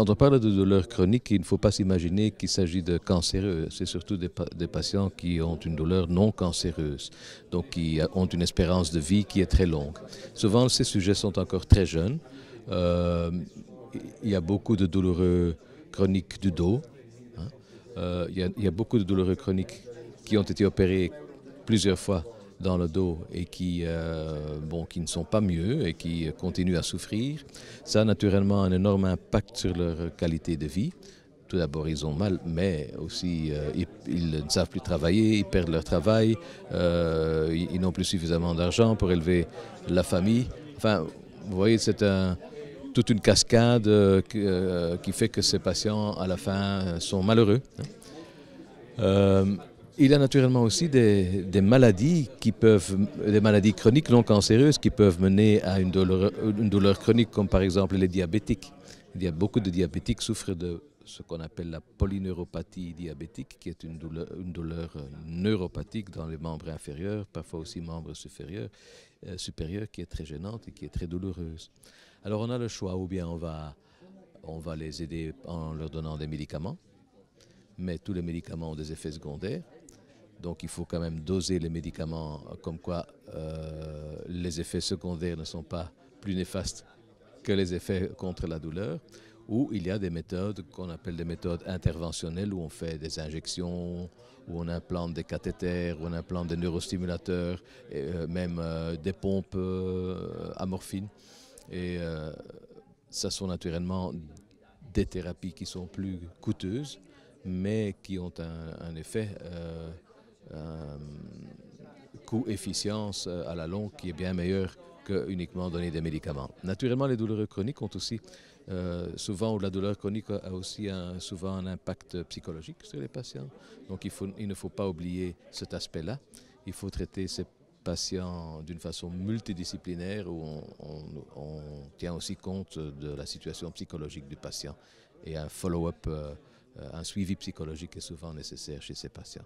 quand on parle de douleur chronique, il ne faut pas s'imaginer qu'il s'agit de cancéreux. C'est surtout des, patients qui ont une douleur non cancéreuse, donc qui ont une espérance de vie qui est très longue. Souvent, ces sujets sont encore très jeunes. Euh, il y a beaucoup de douloureux chroniques du dos. Hein. Euh, il, y a, il y a beaucoup de douloureux chroniques qui ont été opérés plusieurs fois dans le dos et qui, euh, bon, qui ne sont pas mieux et qui continuent à souffrir. Ça a naturellement un énorme impact sur leur qualité de vie. Tout d'abord, ils ont mal, mais aussi euh, ils, ne savent plus travailler, ils perdent leur travail, euh, ils, ils n'ont plus suffisamment d'argent pour élever la famille. Enfin, vous voyez, c'est un, toute une cascade qui, qui, fait que ces patients, à la fin, sont malheureux. Il y a naturellement aussi des, maladies qui peuvent, des maladies chroniques non cancéreuses qui peuvent mener à une douleur, chronique, comme par exemple les diabétiques. Il y a beaucoup de diabétiques souffrent de ce qu'on appelle la polyneuropathie diabétique, qui est une douleur, une douleur, neuropathique dans les membres inférieurs, parfois aussi membres supérieurs, euh, supérieurs, qui est très gênante et qui est très douloureuse. Alors on a le choix, ou bien on va, on va les aider en leur donnant des médicaments, mais tous les médicaments ont des effets secondaires. Donc il faut quand même doser les médicaments comme quoi euh, les effets secondaires ne sont pas plus néfastes que les effets contre la douleur. Ou il y a des méthodes qu'on appelle des méthodes interventionnelles où on fait des injections, où on implante des cathéters, où on implante des neurostimulateurs, et euh, même euh, des pompes euh, à morphine. Et euh, ça sont naturellement des thérapies qui sont plus coûteuses, mais qui ont un, effet euh, euh, coût-efficience euh, à la longue qui est bien meilleur que uniquement donner des médicaments. Naturellement, les douleurs chroniques ont aussi euh, souvent, la douleur chronique a aussi un, souvent un impact psychologique sur les patients. Donc il, ne faut pas oublier cet aspect-là. Il faut traiter ces patients d'une façon multidisciplinaire où on, tient aussi compte de la situation psychologique du patient et un follow-up, euh, un suivi psychologique est souvent nécessaire chez ces patients.